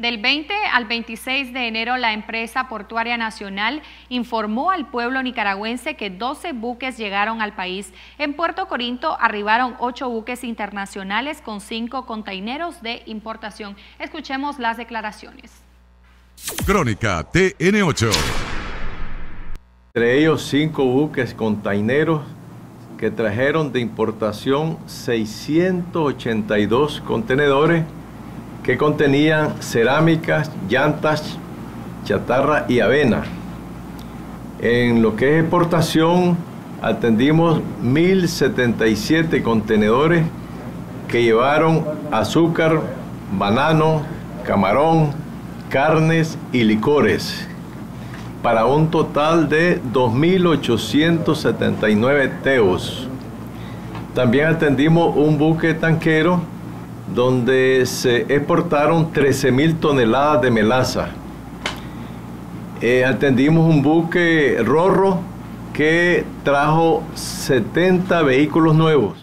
Del 20 al 26 de enero, la empresa portuaria nacional informó al pueblo nicaragüense que 12 buques llegaron al país. En Puerto Corinto arribaron 8 buques internacionales con 5 containeros de importación. Escuchemos las declaraciones. Crónica TN8. Entre ellos 5 buques containeros que trajeron de importación 682 contenedores que contenían cerámicas, llantas, chatarra y avena. En lo que es exportación, atendimos 1.077 contenedores que llevaron azúcar, banano, camarón, carnes y licores, para un total de 2.879 teos. También atendimos un buque tanquero donde se exportaron 13.000 toneladas de melaza. Eh, atendimos un buque Rorro que trajo 70 vehículos nuevos.